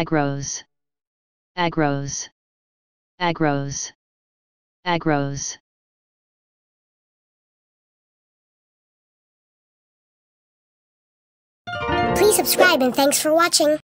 agros, agros, agros, agros. Please subscribe and thanks for watching.